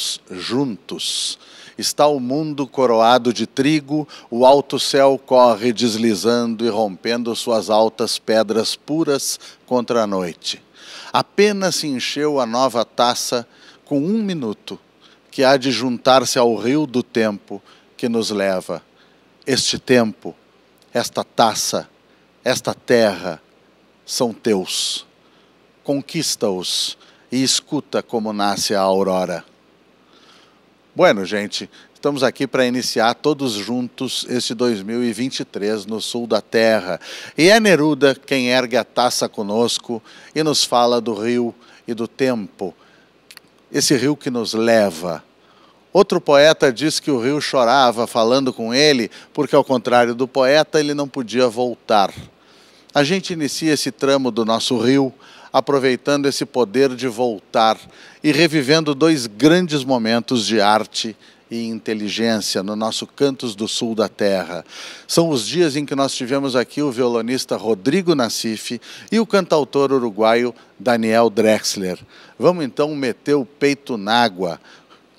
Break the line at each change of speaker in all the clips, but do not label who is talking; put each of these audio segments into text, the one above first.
Estamos juntos. Está o mundo coroado de trigo, o alto céu corre deslizando e rompendo suas altas pedras puras contra a noite. Apenas se encheu a nova taça com um minuto, que há de juntar-se ao rio do tempo que nos leva. Este tempo, esta taça, esta terra são teus. Conquista-os e escuta como nasce a aurora. Bueno, gente, estamos aqui para iniciar todos juntos este 2023 no sul da terra. E é Neruda quem ergue a taça conosco e nos fala do rio e do tempo. Esse rio que nos leva. Outro poeta diz que o rio chorava falando com ele, porque, ao contrário do poeta, ele não podia voltar. A gente inicia esse tramo do nosso rio aproveitando esse poder de voltar e revivendo dois grandes momentos de arte e inteligência no nosso Cantos do Sul da Terra. São os dias em que nós tivemos aqui o violonista Rodrigo Nassif e o cantautor uruguaio Daniel Drexler. Vamos então meter o peito na água,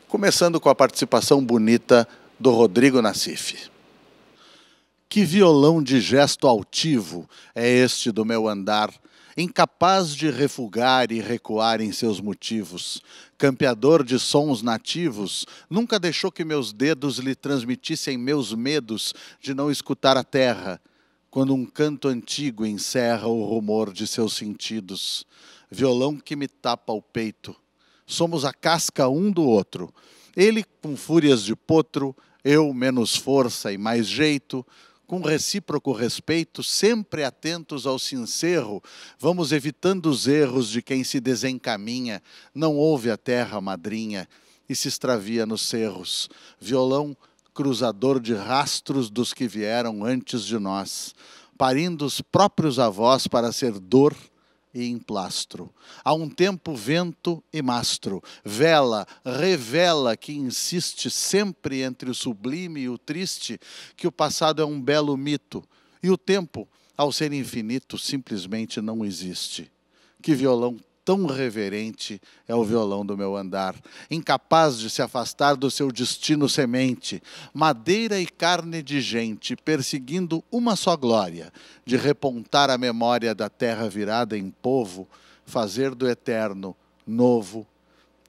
começando com a participação bonita do Rodrigo Nassif. Que violão de gesto altivo é este do meu andar incapaz de refugar e recuar em seus motivos, campeador de sons nativos, nunca deixou que meus dedos lhe transmitissem meus medos de não escutar a terra, quando um canto antigo encerra o rumor de seus sentidos. Violão que me tapa o peito. Somos a casca um do outro. Ele com fúrias de potro, eu menos força e mais jeito, com recíproco respeito, sempre atentos ao sincero, vamos evitando os erros de quem se desencaminha, não ouve a terra madrinha e se extravia nos cerros. Violão cruzador de rastros dos que vieram antes de nós, parindo os próprios avós para ser dor e emplastro. Há um tempo vento e mastro, vela, revela que insiste sempre entre o sublime e o triste, que o passado é um belo mito, e o tempo, ao ser infinito, simplesmente não existe. Que violão tão reverente é o violão do meu andar, incapaz de se afastar do seu destino semente, madeira e carne de gente, perseguindo uma só glória, de repontar a memória da terra virada em povo, fazer do eterno novo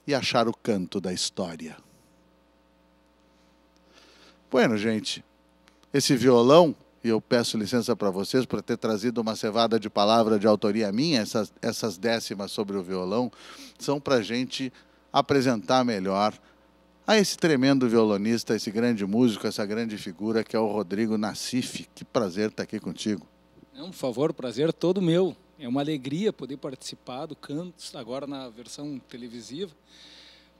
e achar o canto da história. Bueno, gente, esse violão e eu peço licença para vocês por ter trazido uma cevada de palavra de autoria minha, essas, essas décimas sobre o violão, são para a gente apresentar melhor a esse tremendo violonista, esse grande músico, essa grande figura que é o Rodrigo Nassif. Que prazer estar aqui contigo.
É um favor, prazer todo meu. É uma alegria poder participar do Cantos, agora na versão televisiva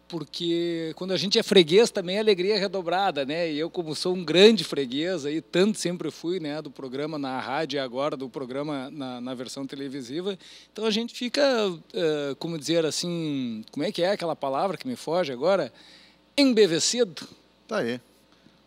porque quando a gente é freguês também a alegria é redobrada, né? E eu como sou um grande freguês aí, tanto sempre fui, né, do programa na rádio e agora do programa na, na versão televisiva, então a gente fica, uh, como dizer assim, como é que é aquela palavra que me foge agora? Embevecido.
Tá aí.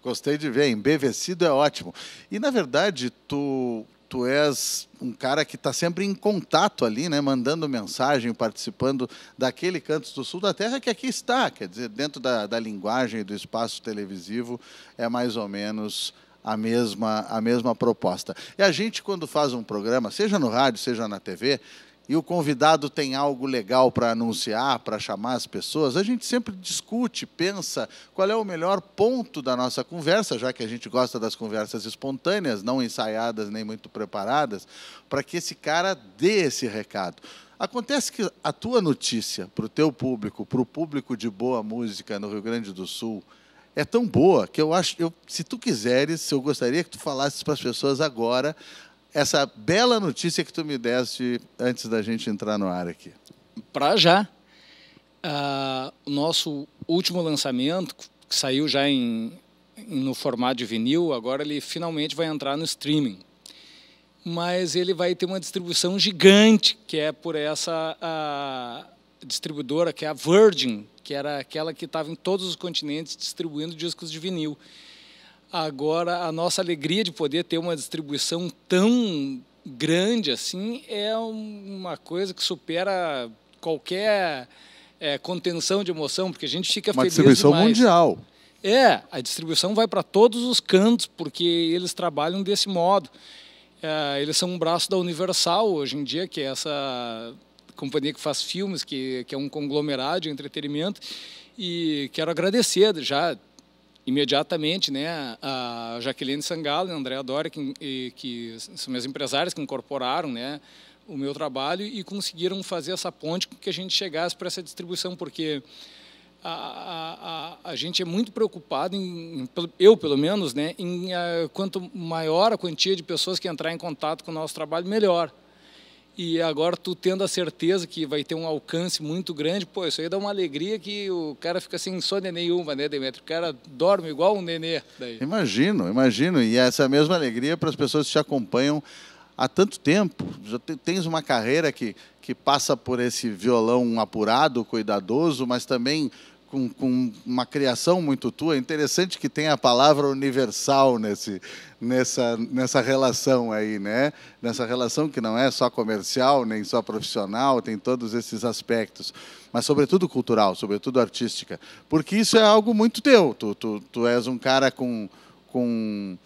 Gostei de ver, embevecido é ótimo. E na verdade, tu tu és um cara que está sempre em contato ali, né, mandando mensagem, participando daquele Cantos do Sul da Terra que aqui está, quer dizer, dentro da, da linguagem do espaço televisivo, é mais ou menos a mesma, a mesma proposta. E a gente, quando faz um programa, seja no rádio, seja na TV, e o convidado tem algo legal para anunciar, para chamar as pessoas, a gente sempre discute, pensa qual é o melhor ponto da nossa conversa, já que a gente gosta das conversas espontâneas, não ensaiadas nem muito preparadas, para que esse cara dê esse recado. Acontece que a tua notícia para o teu público, para o público de boa música no Rio Grande do Sul, é tão boa que eu acho, eu, se tu quiseres, eu gostaria que tu falasses para as pessoas agora essa bela notícia que tu me deste antes da gente entrar no ar aqui.
Para já. Uh, o nosso último lançamento, que saiu já em, no formato de vinil, agora ele finalmente vai entrar no streaming. Mas ele vai ter uma distribuição gigante, que é por essa distribuidora, que é a Virgin, que era aquela que estava em todos os continentes distribuindo discos de vinil. Agora, a nossa alegria de poder ter uma distribuição tão grande assim é uma coisa que supera qualquer é, contenção de emoção, porque a gente fica
Uma
feliz
distribuição
demais.
mundial.
É, a distribuição vai para todos os cantos, porque eles trabalham desse modo. É, eles são um braço da Universal hoje em dia, que é essa companhia que faz filmes, que, que é um conglomerado de entretenimento. E quero agradecer já imediatamente né, a Jaqueline Sangalo e a Andréa Dória, que, que são minhas empresárias que incorporaram né, o meu trabalho e conseguiram fazer essa ponte com que a gente chegasse para essa distribuição, porque a, a, a, a, gente é muito preocupado, em, eu pelo menos, né, em a, quanto maior a quantia de pessoas que entrar em contato com o nosso trabalho, melhor. E agora tu tendo a certeza que vai ter um alcance muito grande, pô, isso aí dá uma alegria que o cara fica sem insônia nenhuma, né, Demetrio? O cara dorme igual um nenê. Daí.
Imagino, imagino. E essa mesma alegria para as pessoas que te acompanham há tanto tempo. Já tens uma carreira que, que passa por esse violão apurado, cuidadoso, mas também com, com, uma criação muito tua. É interessante que tem a palavra universal nesse, nessa, nessa relação aí, né? Nessa relação que não é só comercial, nem só profissional, tem todos esses aspectos, mas sobretudo cultural, sobretudo artística. Porque isso é algo muito teu. Tu, tu, tu és um cara com. com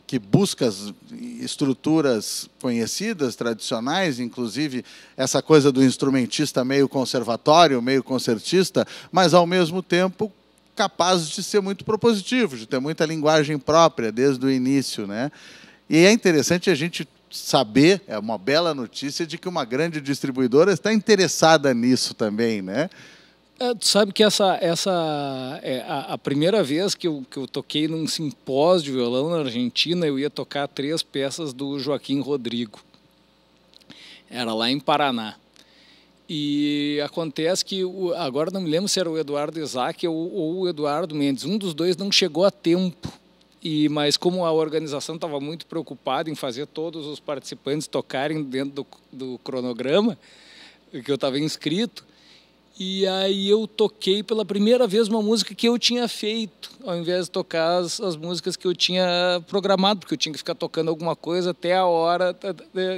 que busca estruturas conhecidas, tradicionais, inclusive essa coisa do instrumentista meio conservatório, meio concertista, mas ao mesmo tempo capaz de ser muito propositivo, de ter muita linguagem própria desde o início, né? E é interessante a gente saber, é uma bela notícia de que uma grande distribuidora está interessada nisso também, né?
É, tu sabe que essa, essa é a, a, primeira vez que eu, que eu toquei num simpósio de violão na Argentina, eu ia tocar três peças do Joaquim Rodrigo. Era lá em Paraná. E acontece que, agora não me lembro se era o Eduardo Isaac ou, ou o Eduardo Mendes, um dos dois não chegou a tempo. E, mas como a organização estava muito preocupada em fazer todos os participantes tocarem dentro do, do cronograma, que eu estava inscrito, e aí eu toquei pela primeira vez uma música que eu tinha feito, ao invés de tocar as, as músicas que eu tinha programado, porque eu tinha que ficar tocando alguma coisa até a hora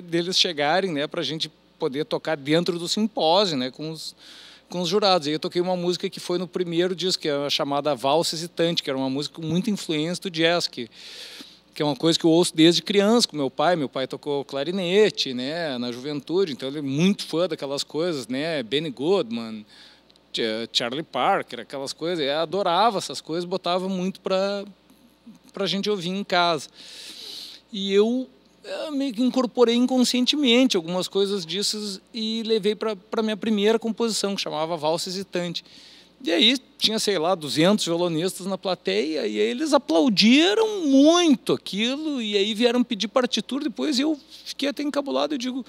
deles chegarem, né, para a gente poder tocar dentro do simpósio, né, com os, com os jurados. E eu toquei uma música que foi no primeiro disco, que é a chamada Valsa Hesitante, que era uma música com muita influência do jazz, que que é uma coisa que eu ouço desde criança com meu pai. Meu pai tocou clarinete, né, na juventude, então ele é muito fã daquelas coisas, né, Benny Goodman, Charlie Parker, aquelas coisas. Eu adorava essas coisas, botava muito para para a gente ouvir em casa. E eu, eu meio que incorporei inconscientemente algumas coisas disso e levei para a minha primeira composição, que chamava Valsa Hesitante. E aí tinha, sei lá, 200 violonistas na plateia e aí eles aplaudiram muito aquilo e aí vieram pedir partitura depois e eu fiquei até encabulado e digo,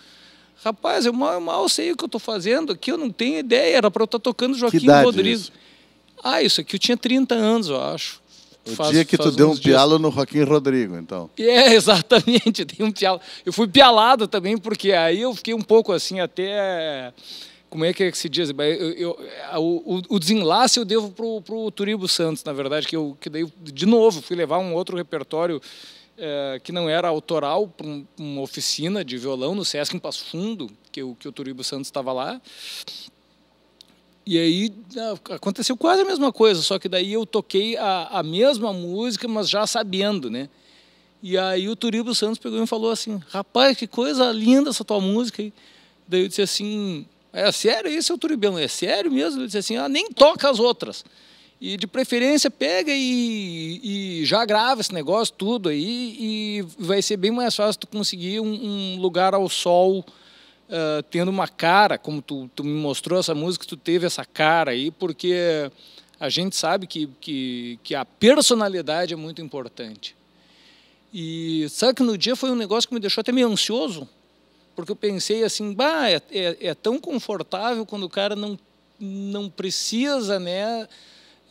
rapaz, eu mal, mal sei o que eu estou fazendo aqui, eu não tenho ideia, era para eu estar tá tocando Joaquim Rodrigues. Isso? Ah, isso aqui eu tinha 30 anos, eu acho.
O faz, dia que tu deu um pialo no Joaquim Rodrigo, então.
É, exatamente, dei um pialo. Eu fui pialado também, porque aí eu fiquei um pouco assim, até como é que, é que se diz? Eu, eu, o, o, desenlace eu devo para o Turibo Santos, na verdade, que eu que daí, de novo, fui levar um outro repertório é, que não era autoral para um, uma oficina de violão no Sesc em Passo Fundo, que, o, que o Turibo Santos estava lá. E aí aconteceu quase a mesma coisa, só que daí eu toquei a, a mesma música, mas já sabendo, né? E aí o Turibo Santos pegou e falou assim, rapaz, que coisa linda essa tua música. Daí eu disse assim, é sério isso, seu Turibão? É sério mesmo? Ele disse assim, ah, nem toca as outras. E de preferência pega e, e, já grava esse negócio tudo aí e vai ser bem mais fácil tu conseguir um, um lugar ao sol uh, tendo uma cara, como tu, tu, me mostrou essa música, tu teve essa cara aí, porque a gente sabe que, que, que a personalidade é muito importante. E sabe que no dia foi um negócio que me deixou até meio ansioso, porque eu pensei assim, bah, é, é, é, tão confortável quando o cara não, não precisa né,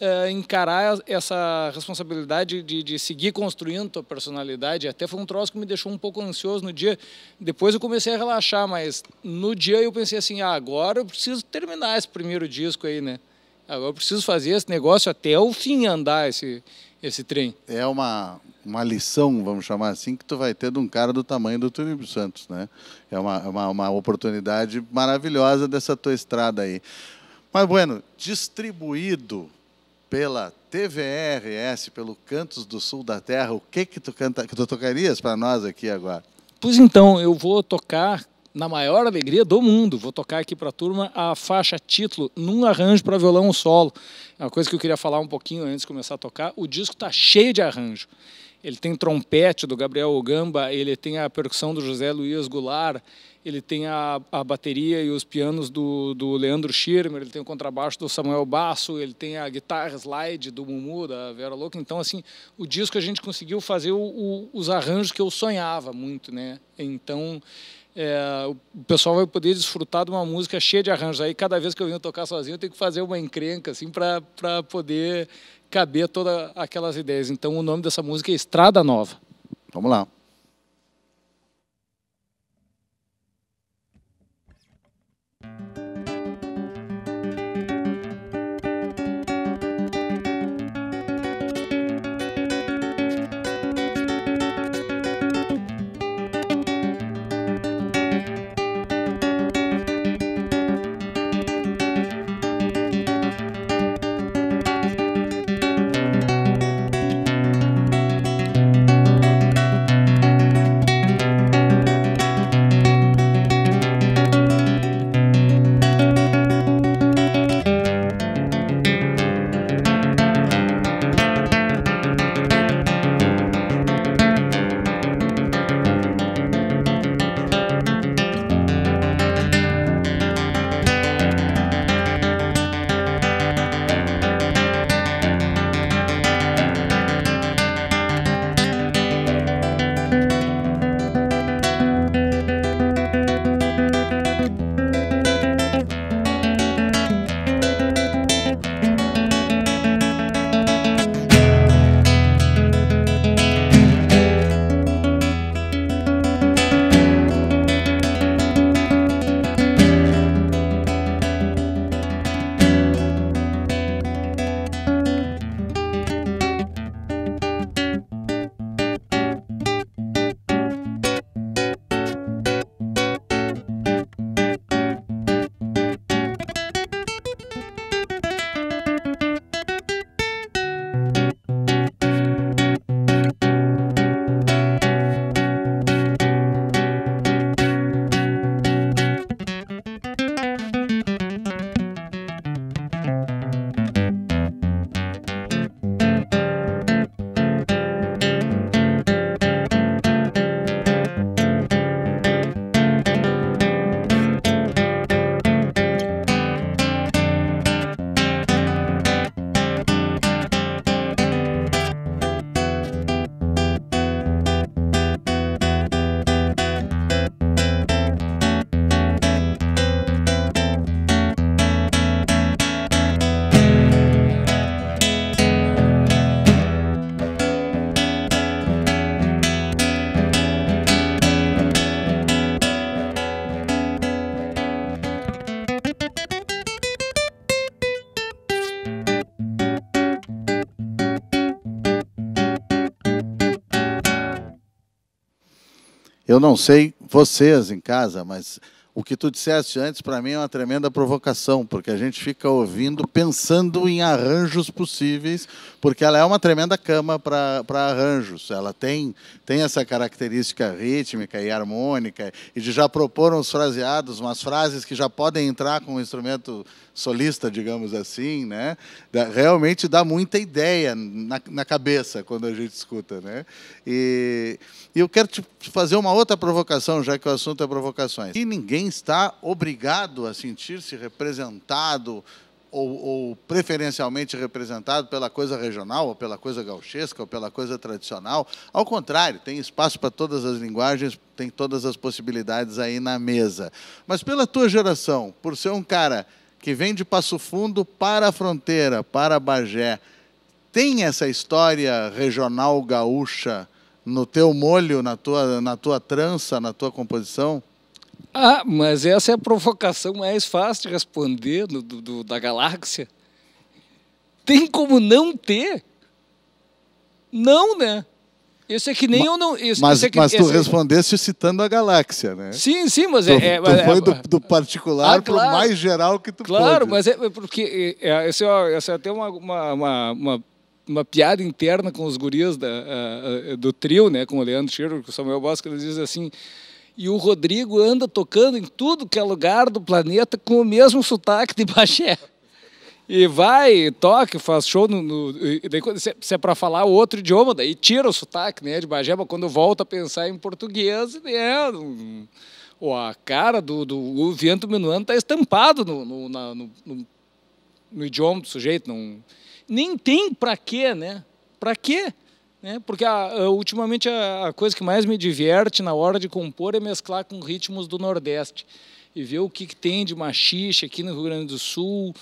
é, encarar essa responsabilidade de, de seguir construindo a tua personalidade. Até foi um troço que me deixou um pouco ansioso no dia. Depois eu comecei a relaxar, mas no dia eu pensei assim, ah, agora eu preciso terminar esse primeiro disco aí, né? Agora eu preciso fazer esse negócio até o fim andar esse, esse trem.
É uma, uma lição, vamos chamar assim, que tu vai ter de um cara do tamanho do Túlio Santos, né? É uma, uma, uma oportunidade maravilhosa dessa tua estrada aí. Mas, bueno, distribuído pela TVRS, pelo Cantos do Sul da Terra, o que que tu, canta, que tu tocarias para nós aqui agora?
Pois então, eu vou tocar na maior alegria do mundo. Vou tocar aqui para a turma a faixa título num arranjo para violão solo. É uma coisa que eu queria falar um pouquinho antes de começar a tocar. O disco está cheio de arranjo. Ele tem trompete do Gabriel Ogamba, ele tem a percussão do José Luiz Goulart, ele tem a, a bateria e os pianos do, do Leandro Schirmer, ele tem o contrabaixo do Samuel Basso, ele tem a guitarra slide do Mumu, da Vera Louca. Então, assim, o disco a gente conseguiu fazer o, o, os arranjos que eu sonhava muito, né? Então, é, o pessoal vai poder desfrutar de uma música cheia de arranjos. Aí, cada vez que eu venho tocar sozinho, eu tenho que fazer uma encrenca, assim, para poder caber todas aquelas ideias. Então, o nome dessa música é Estrada Nova.
Vamos lá. Eu não sei vocês em casa, mas o que tu disseste antes para mim é uma tremenda provocação, porque a gente fica ouvindo pensando em arranjos possíveis, porque ela é uma tremenda cama para arranjos. Ela tem, tem essa característica rítmica e harmônica, e de já propor uns fraseados, umas frases que já podem entrar com o instrumento solista, digamos assim, né? Realmente dá muita ideia na, na cabeça quando a gente escuta, né? E, e eu quero te fazer uma outra provocação, já que o assunto é provocações. E ninguém está obrigado a sentir-se representado ou, ou, preferencialmente representado pela coisa regional, ou pela coisa gauchesca, ou pela coisa tradicional. Ao contrário, tem espaço para todas as linguagens, tem todas as possibilidades aí na mesa. Mas pela tua geração, por ser um cara que vem de Passo Fundo para a fronteira, para Bagé, tem essa história regional gaúcha no teu molho, na tua, na tua trança, na tua composição?
Ah, mas essa é a provocação mais fácil de responder do, do, da galáxia. Tem como não ter? Não, né? Isso é que nem eu não. Isso,
mas
é que,
mas tu
esse-
respondeste citando a galáxia, né?
Sim, sim, mas
Tu,
é. é-
tu
é-
foi
é-
do, do particular
Ah,
pro
claro.
mais geral que tu
Claro,
pôde.
mas é é porque é, é, essa, é- essa é até uma, uma, uma, uma, uma piada interna com os gurias da, do trio, né? Com o Leandro Schirro, com o Samuel Bosco, eles dizem assim. E o Rodrigo anda tocando em tudo que é lugar do planeta com o mesmo sotaque de Bagé. E vai, toca, faz show no. no daí, se é- para falar outro idioma, daí tira o sotaque né, de Bagé, mas quando volta a pensar em português, né, ou a cara do, do o vento minuano está estampado no, no, na- no- no idioma do sujeito. Não, nem tem para quê, né? Para quê? Né? Porque a- a- ultimamente a, a coisa que mais me diverte na hora de compor é mesclar com ritmos do Nordeste e ver o que, que tem de machixe aqui no Rio Grande do Sul,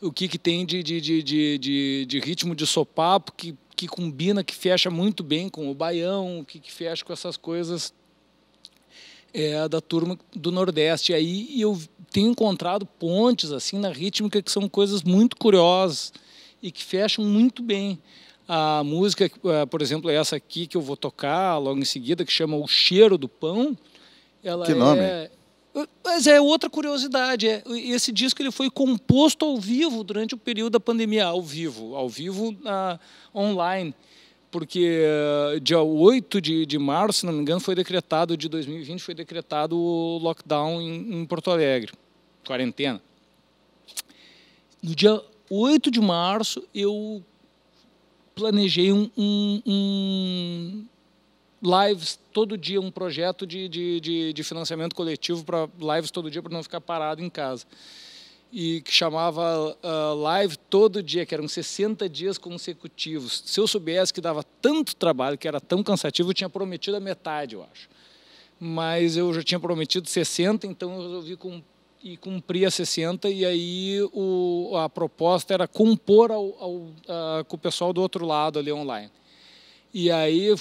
o que, que tem de, de, de, de, de, de ritmo de sopapo que, que combina, que fecha muito bem com o baião, o que, que fecha com essas coisas é, da turma do Nordeste. E aí eu tenho encontrado pontes assim na rítmica que são coisas muito curiosas e que fecham muito bem. A música, eh, por exemplo, é essa aqui que eu vou tocar logo em seguida, que chama O Cheiro do Pão. Ela
Que nome?
É... Mas é outra curiosidade. É, esse disco ele foi composto ao vivo durante o período da pandemia, ao vivo, ao vivo na, online. Porque eh, dia 8 de, de março, se não me engano, foi decretado, de 2020, foi decretado o lockdown em, em Porto Alegre, quarentena. No dia 8 de março, eu planejei um, um, um lives todo dia, um projeto de, de, de, de financiamento coletivo para lives todo dia, para não ficar parado em casa. E que chamava ah, live todo dia, que eram 60 dias consecutivos. Se eu soubesse que dava tanto trabalho, que era tão cansativo, eu tinha prometido a metade, eu acho. Mas eu já tinha prometido 60, então eu resolvi cum- e cumprir a 60, e aí o, a proposta era compor ao, ao, ah, com o pessoal do outro lado ali online. E aí,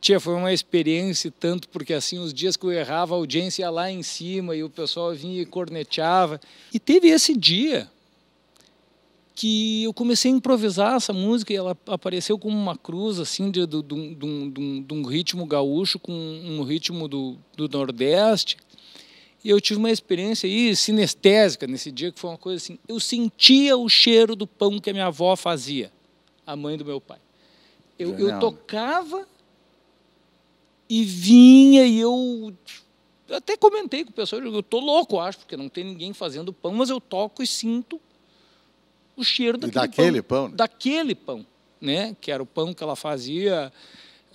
tia, foi uma experiência tanto, porque assim, os dias que eu errava, a audiência ia lá em cima e o pessoal vinha e corneteava. E teve esse dia que eu comecei a improvisar essa música e ela apareceu como uma cruz, assim, de, de, de, de de um ritmo gaúcho com um ritmo do, do Nordeste. E eu tive uma experiência aí sinestésica nesse dia, que foi uma coisa assim, eu sentia o cheiro do pão que a minha avó fazia, a mãe do meu pai. Eu, eu tocava e vinha e eu eu até comentei com o pessoal, eu tô louco, acho, porque não tem ninguém fazendo pão, mas eu toco e sinto o cheiro
E
daquele,
daquele pão, né?
daquele pão, né? Que era o pão que ela fazia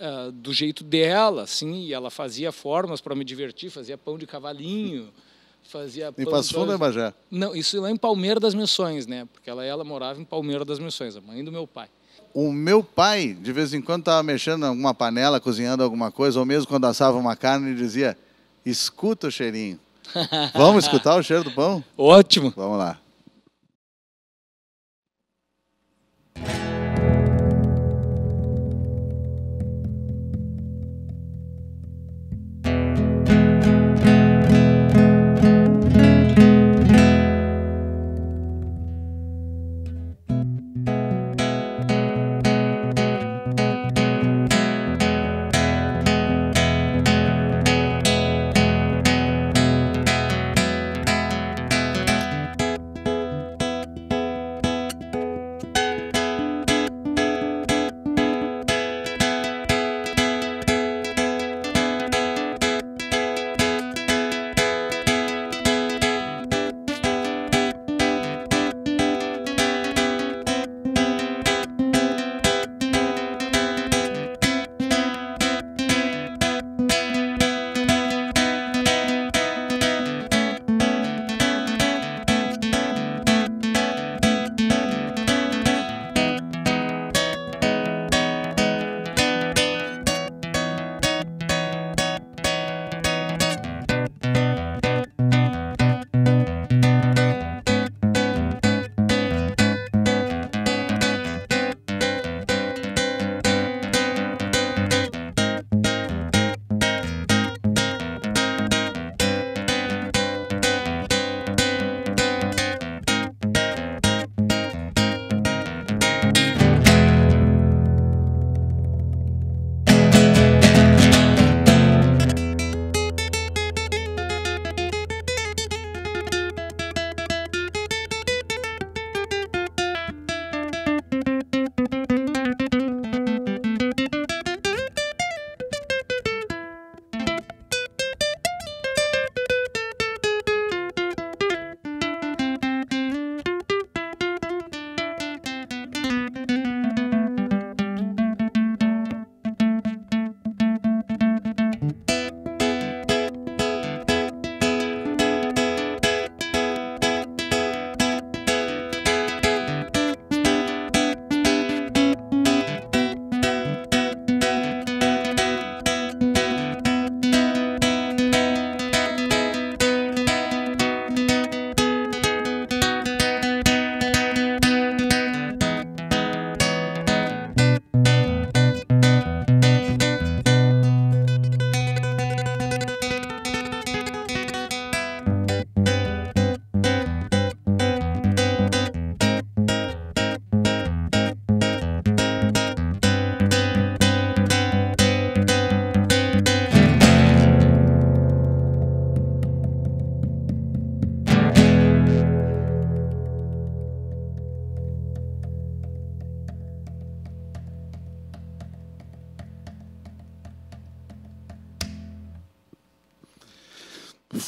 ah, do jeito dela, assim, e ela fazia formas para me divertir, fazia pão de cavalinho, fazia
Em Passo Fundo é Bagé?
Não, isso lá em Palmeira das Missões, né? Porque ela, ela morava em Palmeira das Missões, a mãe do meu pai.
O meu pai, de vez em quando, estava mexendo em alguma panela, cozinhando alguma coisa, ou mesmo quando assava uma carne, ele dizia: escuta o cheirinho. Vamos escutar o cheiro do pão?
Ótimo!
Vamos lá.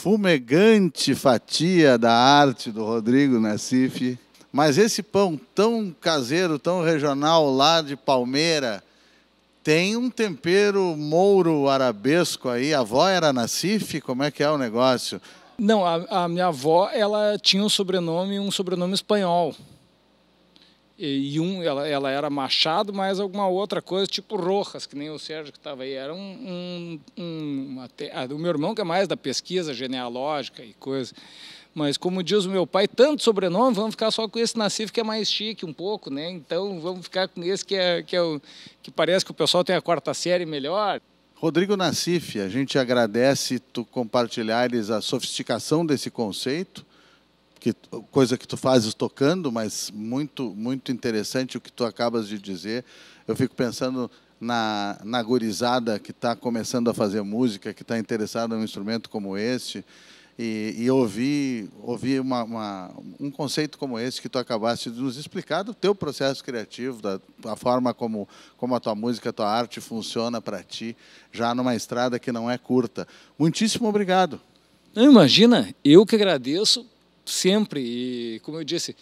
Fumegante fatia da arte do Rodrigo Nassif. Mas esse pão tão caseiro, tão regional lá de Palmeira, tem um tempero mouro arabesco aí. A avó era Nassif? Como é que é o negócio?
Não, a, a minha avó ela tinha um sobrenome, um sobrenome espanhol. E, um, ela, ela era Machado, mas alguma outra coisa, tipo Rojas, que nem o Sérgio que estava aí. Era um, um, um até, o meu irmão que é mais da pesquisa genealógica e coisa. Mas como diz o meu pai, tanto sobrenome, vamos ficar só com esse Nassif que é mais chique um pouco, né? Então vamos ficar com esse que é que é o que parece que o pessoal tem a quarta série melhor.
Rodrigo Nassif, a gente agradece tu compartilhares a sofisticação desse conceito, que coisa que tu fazes tocando, mas muito muito interessante o que tu acabas de dizer. Eu fico pensando na, na gurizada que está começando a fazer música, que está interessada num instrumento como este e, e ouvir, ouvir uma, uma, um conceito como esse que tu acabaste de nos explicar do teu processo criativo, da, da forma como, como a tua música, a tua arte funciona para ti, já numa estrada que não é curta. Muitíssimo obrigado.
Imagina, eu que agradeço sempre e, como eu disse,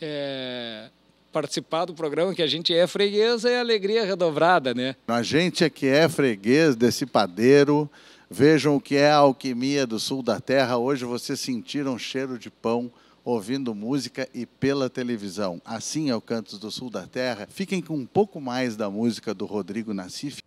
é, participar do programa que a gente é freguês é alegria redobrada, né?
A gente é que é freguês desse padeiro, Vejam o que é a alquimia do sul da terra. Hoje vocês sentiram cheiro de pão ouvindo música e pela televisão. Assim é o Cantos do Sul da Terra. Fiquem com um pouco mais da música do Rodrigo Nassif.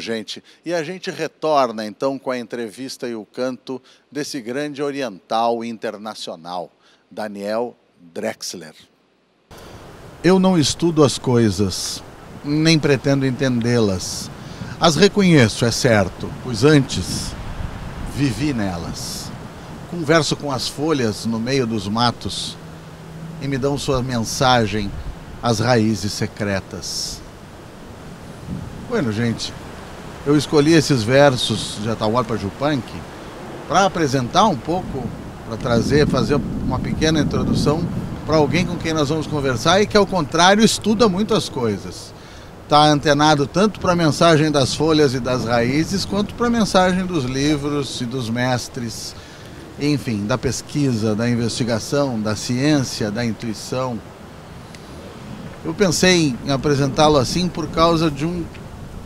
Gente, e a gente retorna então com a entrevista e o canto desse grande oriental internacional, Daniel Drexler. Eu não estudo as coisas, nem pretendo entendê-las. As reconheço, é certo, pois antes vivi nelas. Converso com as folhas no meio dos matos e me dão sua mensagem às raízes secretas. Bueno, gente, eu escolhi esses versos de Atahualpa Yupanqui para apresentar um pouco, para trazer, fazer uma pequena introdução para alguém com quem nós vamos conversar e que, ao contrário, estuda muitas coisas. Está antenado tanto para a mensagem das folhas e das raízes, quanto para a mensagem dos livros e dos mestres, enfim, da pesquisa, da investigação, da ciência, da intuição. Eu pensei em apresentá-lo assim por causa de um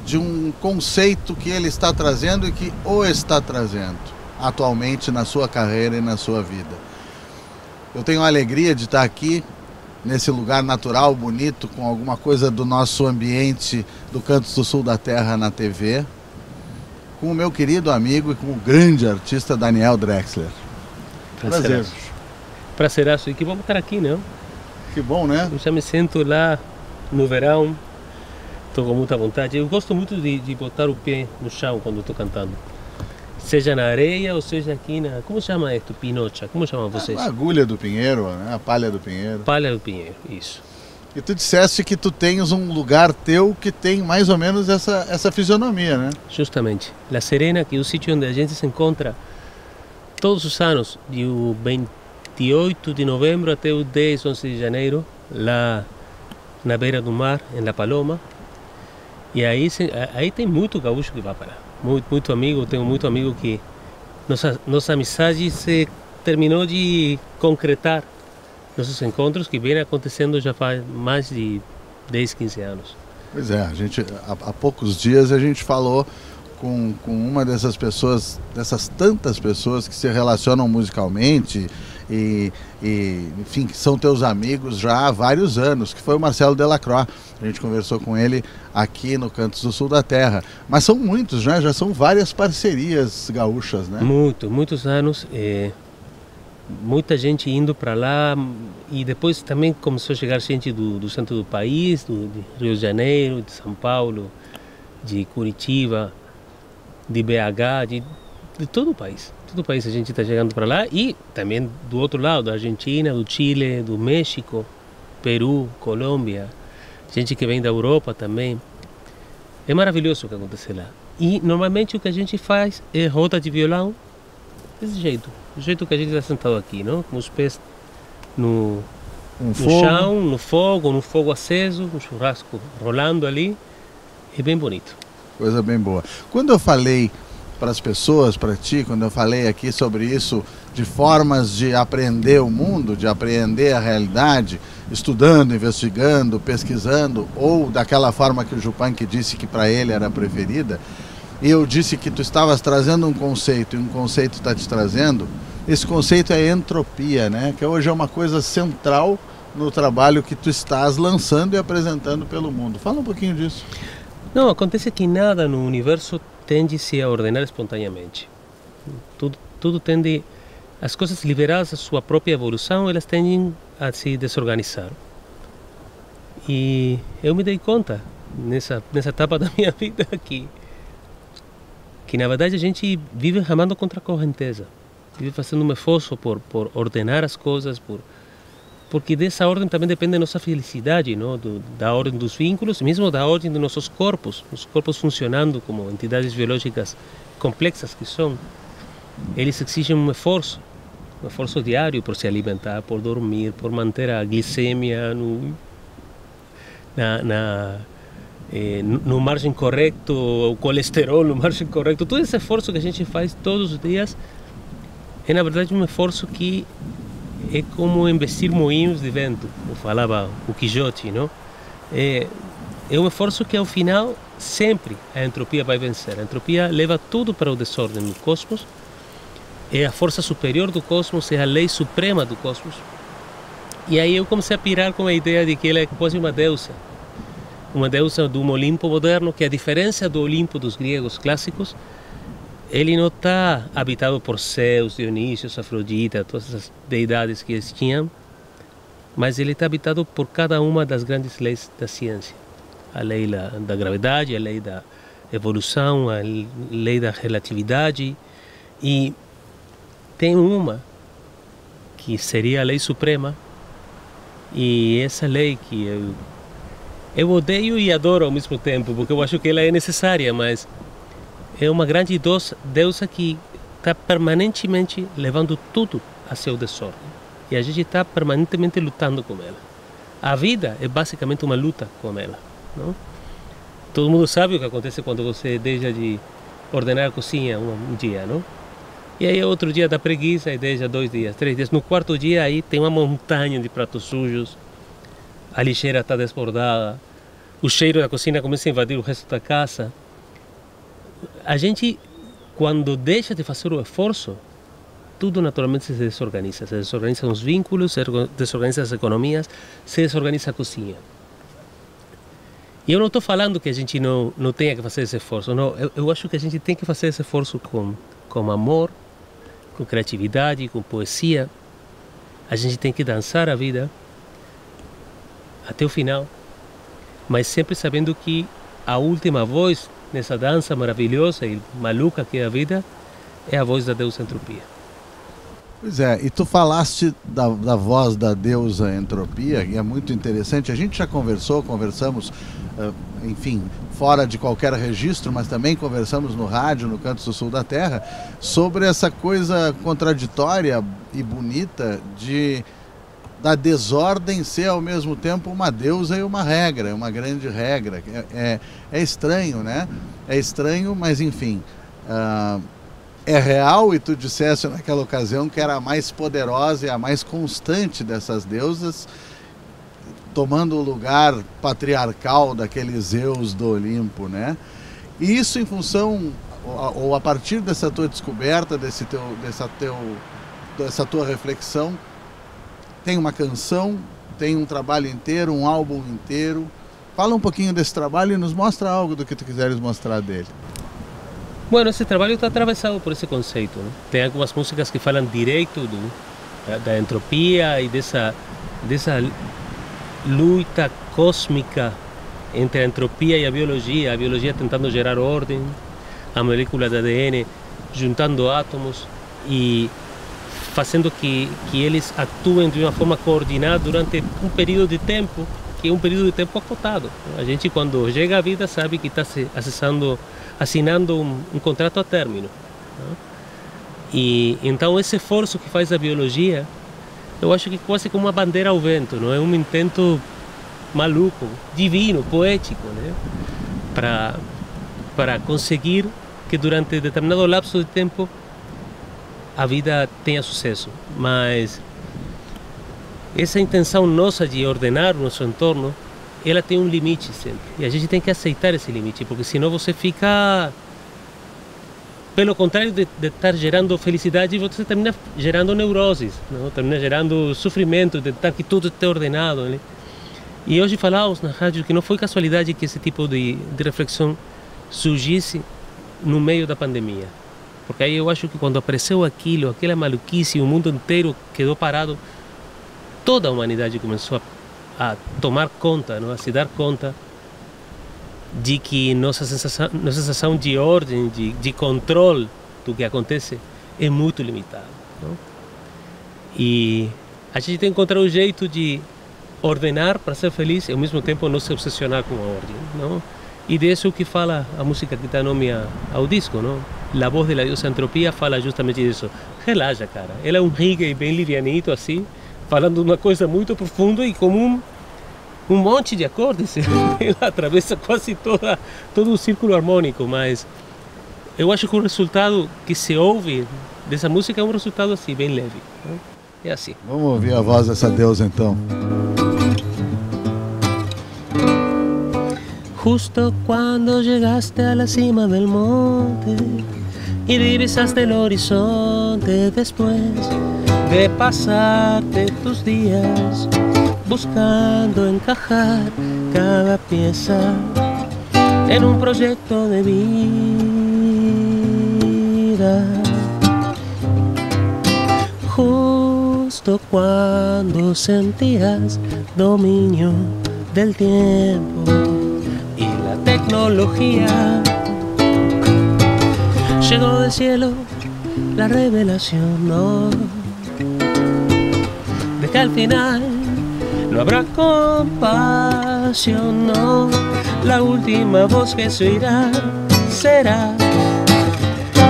de um conceito que ele está trazendo e que o está trazendo atualmente na sua carreira e na sua vida. Eu tenho a alegria de estar aqui nesse lugar natural, bonito, com alguma coisa do nosso ambiente do Cantos do Sul da Terra na TV, com o meu querido amigo e com o grande artista Daniel Drexler.
Prazer. Prazeraço. E que bom estar aqui, não?
Que bom, né?
Eu já me sinto lá no verão, Estou com muita vontade. Eu gosto muito de, de botar o pé no chão quando estou cantando. Seja na areia ou seja aqui na. Como chama isto? Pinocha? Como chamam vocês?
A agulha do pinheiro, né? a palha do pinheiro.
Palha do pinheiro, isso.
E tu disseste que tu tens um lugar teu que tem mais ou menos essa, essa fisionomia, né?
Justamente. La Serena, que é o sítio onde a gente se encontra todos os anos, de 28 de novembro até o 10, 11 de janeiro, lá na beira do mar, em La Paloma. E aí, aí tem muito gaúcho que vai para lá. Muito, muito amigo, tenho muito amigo que nossa, nossa amizade se terminou de concretar nossos encontros que vem acontecendo já faz mais de 10, 15 anos.
Pois é, a gente, há, há poucos dias a gente falou com, com uma dessas pessoas, dessas tantas pessoas que se relacionam musicalmente e, e, enfim, que são teus amigos já há vários anos, que foi o Marcelo Delacroix. A gente conversou com ele aqui no Cantos do Sul da Terra. Mas são muitos, né? Já são várias parcerias gaúchas, né?
Muito, muitos anos. É, muita gente indo para lá e depois também começou a chegar gente do, do centro do país, do, Rio de Janeiro, de São Paulo, de Curitiba, de BH, de, de todo o país. Todo o país a gente está chegando para lá e também do outro lado, da Argentina, do Chile, do México, Peru, Colômbia, gente que vem da Europa também. É maravilhoso o que acontece lá. E normalmente o que a gente faz é roda de violão desse jeito do jeito que a gente está sentado aqui, não? com os pés no, um no chão, no fogo, no fogo aceso, um churrasco rolando ali. É bem bonito.
Coisa bem boa. Quando eu falei para as pessoas, para ti, quando eu falei aqui sobre isso, de formas de aprender o mundo, de aprender a realidade, estudando, investigando, pesquisando, ou daquela forma que o Jupanque disse que para ele era a preferida, e eu disse que tu estavas trazendo um conceito e um conceito está te trazendo, esse conceito é entropia, né? que hoje é uma coisa central no trabalho que tu estás lançando e apresentando pelo mundo. Fala um pouquinho disso.
Não, acontece que nada no universo tende-se a ordenar espontaneamente. Tudo, tudo tende. As coisas liberadas à sua própria evolução, elas tendem a se desorganizar. E eu me dei conta nessa, nessa etapa da minha vida que que na verdade a gente vive remando contra a correnteza, vive fazendo um esforço por, por ordenar as coisas, por, porque dessa ordem também depende a nossa felicidade, não? Do, da ordem dos vínculos, mesmo da ordem dos nossos corpos, os corpos funcionando como entidades biológicas complexas que são, eles exigem um esforço, um esforço diário por se alimentar, por dormir, por manter a glicemia no, na, na eh, no margem correto, o colesterol no margem correto, todo esse esforço que a gente faz todos os dias é na verdade um esforço que é como investir moinhos de vento, como falava o Quixote, não? É, é um esforço que ao final sempre a entropia vai vencer. A entropia leva tudo para o desordem no cosmos, é a força superior do cosmos, é a lei suprema do cosmos. E aí eu comecei a pirar com a ideia de que ela é quase uma deusa, uma deusa do Olimpo moderno, que a diferença do Olimpo dos gregos clássicos, ele não está habitado por Zeus, Dionísio, Afrodita, todas essas deidades que eles tinham, mas ele está habitado por cada uma das grandes leis da ciência. A lei da gravidade, a lei da evolução, a lei da relatividade. E tem uma que seria a lei suprema, e essa lei que eu eu odeio e adoro ao mesmo tempo, porque eu acho que ela é necessária, mas é uma grande deusa que está permanentemente levando tudo a seu desordem. E a gente está permanentemente lutando com ela. A vida é basicamente uma luta com ela. Não? Todo mundo sabe o que acontece quando você deixa de ordenar a cozinha um, dia, não? E aí outro dia dá preguiça e deixa dois dias, três dias. No quarto dia aí tem uma montanha de pratos sujos, a lixeira está desbordada, o cheiro da cozinha começa a invadir o resto da casa. A gente, quando deixa de fazer o esforço, tudo naturalmente se desorganiza. Se desorganizam os vínculos, se desorganizam as economias, se desorganiza a cozinha. E eu não estou falando que a gente não, não tenha que fazer esse esforço. Não, eu, eu acho que a gente tem que fazer esse esforço com, com amor, com criatividade, com poesia. A gente tem que dançar a vida até o final, mas sempre sabendo que a última voz nessa dança maravilhosa e maluca que é a vida é a voz da deusa entropia.
Pois é, e tu falaste da, da voz da deusa entropia, e é muito interessante. A gente já conversou, conversamos, uh, enfim, fora de qualquer registro, mas também conversamos no rádio, no Canto do Sul da Terra, sobre essa coisa contraditória e bonita de da desordem ser ao mesmo tempo uma deusa e uma regra, uma grande regra. É, é, é estranho, né? É estranho, mas enfim. Uh, é real e tu disseste naquela ocasião que era a mais poderosa e a mais constante dessas deusas, tomando o lugar patriarcal daqueles Zeus do Olimpo, né? E isso em função ou a partir dessa tua descoberta, desse teu, dessa, teu, dessa tua reflexão, tem uma canção, tem um trabalho inteiro, um álbum inteiro. Fala um pouquinho desse trabalho e nos mostra algo do que tu quiseres mostrar dele.
Bueno, esse trabalho está atravessado por esse conceito. Né? Tem algumas músicas que falam direito do, da, entropia e dessa, dessa luta cósmica entre a entropia e a biologia, a biologia tentando gerar ordem, a molécula de ADN juntando átomos e fazendo que, que eles atuem de uma forma coordenada durante um período de tempo que é um período de tempo acotado. A gente quando chega à vida sabe que está acessando, assinando um, um contrato a término. Né? E então esse esforço que faz a biologia, eu acho que é quase como uma bandeira ao vento, não é um intento maluco, divino, poético, né? Para para conseguir que durante determinado lapso de tempo a vida tenha sucesso. Mas essa intenção nossa de ordenar o nosso entorno, ela tem um limite sempre. E a gente tem que aceitar esse limite, porque senão você fica. Pelo contrário de, de estar gerando felicidade, você termina gerando neuroses, não? termina gerando sofrimento, de tentar que tudo esteja ordenado. Né? E hoje falávamos na rádio que não foi casualidade que esse tipo de, de reflexão surgisse no meio da pandemia. Porque aí eu acho que quando apareceu aquilo, aquela maluquice, o mundo inteiro quedou parado, toda a humanidade começou a, a tomar conta, não? a se dar conta de que nossa sensação, nossa sensação de ordem, de, de controle do que acontece é muito limitada. E a gente tem que encontrar um jeito de ordenar para ser feliz e ao mesmo tempo não se obsessionar com a ordem. Não? E disso que fala a música que dá nome ao disco, não? A voz da diosa entropia fala justamente disso. Relaxa, cara. Ela é um reggae bem livianito assim, falando de uma coisa muito profunda e com um, um monte de acordes. Ela atravessa quase toda, todo o círculo harmônico, mas eu acho que o resultado que se ouve dessa música é um resultado assim, bem leve. Não? É assim.
Vamos ouvir a voz dessa deusa então.
Justo cuando llegaste a la cima del monte y divisaste el horizonte después de pasarte tus días buscando encajar cada pieza en un proyecto de vida. Justo cuando sentías dominio del tiempo tecnología. Llegó del cielo la revelación, no, de que al final no habrá compasión, no, la última voz que se oirá será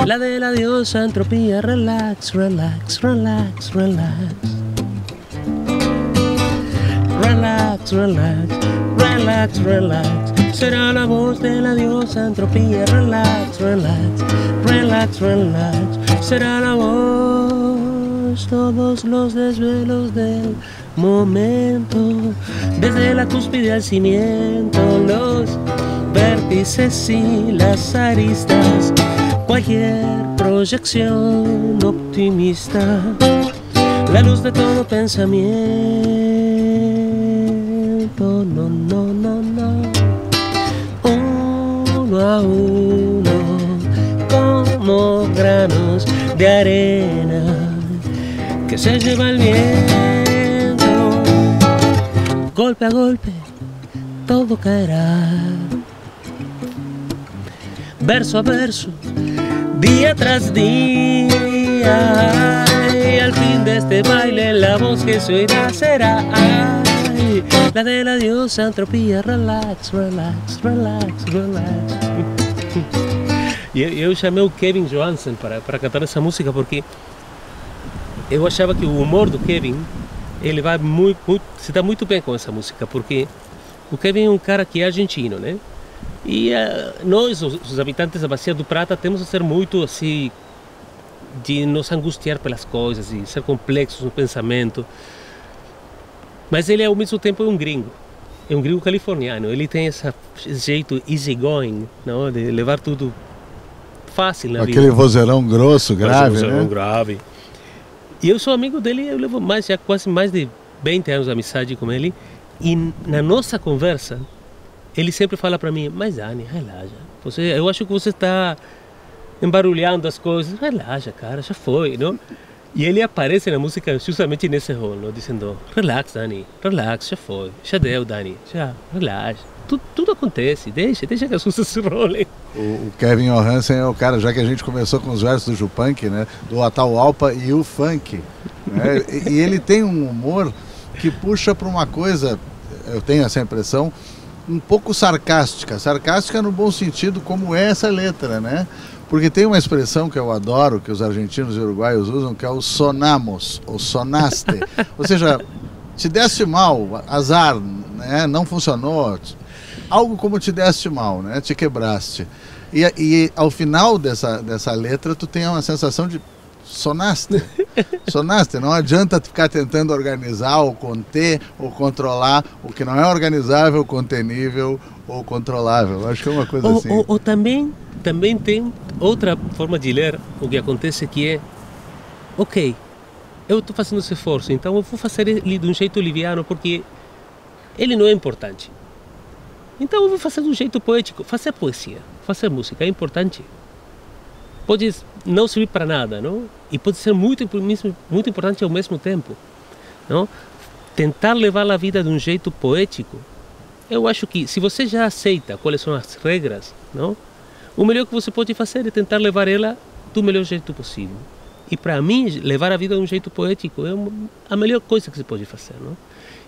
la de la diosa entropía. Relax, relax, relax, relax. Relax, relax, relax, relax será la voz de la diosa entropía. Relax, relax, relax, relax. Será la voz todos los desvelos del momento. Desde la cúspide al cimiento, los vértices y las aristas. Cualquier proyección optimista. La luz de todo pensamiento. No, no, no, no a uno como granos de arena que se lleva el viento. Golpe a golpe todo caerá. Verso a verso, día tras día. Y al fin de este baile la voz que se oirá será la de entropia. Relax, relax, relax, relax. E eu chamei o Kevin Johansen para, para cantar essa música porque eu achava que o humor do Kevin ele vai muito, muito se dá muito bem com essa música, porque o Kevin é um cara que é argentino, né? E uh, nós, os, os, habitantes da Bacia do Prata, temos a ser muito assim de nos angustiar pelas coisas e ser complexos no pensamento. Mas ele ao mesmo tempo é um gringo. É um gringo californiano. Ele tem esse jeito easygoing, não, de levar tudo fácil na
Aquele vida. vozeirão grosso, grave, vozeirão né?
grave. E eu sou amigo dele, eu levo mais já quase mais de 20 anos de amizade com ele. E na nossa conversa, ele sempre fala para mim: Mas Dani, relaxa. Você, eu acho que você está embarulhando as coisas. Relaxa, cara, já foi, não? E ele aparece na música justamente nesse rolo, dizendo: Relax, Dani, relax, já foi, já deu, Dani, já, relaxa. Tudo, tudo acontece, deixa, deixa que as coisas se rolem.
O, o Kevin Johansen é o cara, já que a gente começou com os versos do Jupunk, né? Do Atahualpa e o funk. Né? e, e ele tem um humor que puxa para uma coisa, eu tenho essa impressão, um pouco sarcástica. Sarcástica no bom sentido, como é essa letra, né? Porque tem uma expressão que eu adoro, que os argentinos e uruguaios usam, que é o sonamos, ou sonaste. Ou seja, te deste mal, azar, né? não funcionou. Algo como te deste mal, né? te quebraste. E, e ao final dessa, dessa letra, tu tem uma sensação de sonaste. Sonaste. Não adianta ficar tentando organizar ou conter ou controlar o que não é organizável, contenível ou controlável. Acho que é uma coisa
ou,
assim.
Ou, ou, também, também tem outra forma de ler o que acontece que é, ok, eu estou fazendo esse esforço, então eu vou fazer ele de um jeito liviano porque ele não é importante. Então eu vou fazer de um jeito poético. Fazer poesia, fazer música é importante pode não servir para nada, não? E pode ser muito muito importante ao mesmo tempo, não? Tentar levar a vida de um jeito poético. Eu acho que se você já aceita quais são as regras, não? O melhor que você pode fazer é tentar levar ela do melhor jeito possível. E para mim, levar a vida de um jeito poético é a melhor coisa que você pode fazer, não?